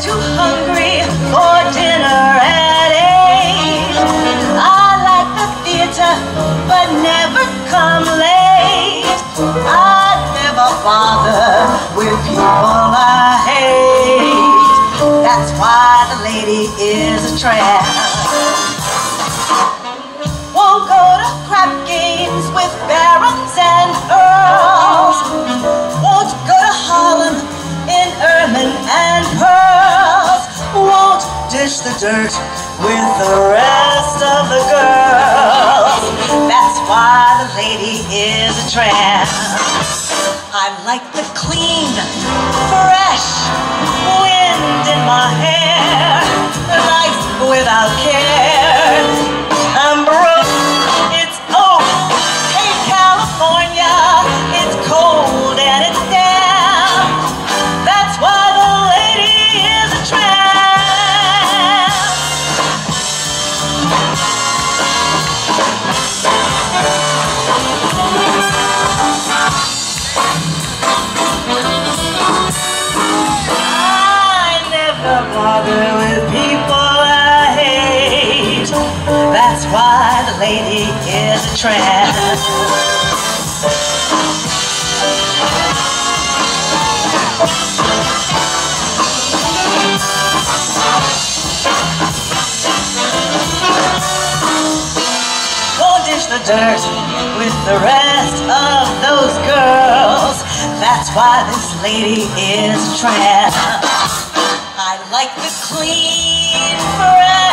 too hungry for dinner at eight. I like the theater, but never come late. I never bother with people I hate. That's why the lady is a tramp. Dish the dirt with the rest of the girls. That's why the lady is a tramp. I like the clean, bother with people I hate. That's why the lady is a tramp. Dish the dirt with the rest why this lady is tramp. I like the clean, wind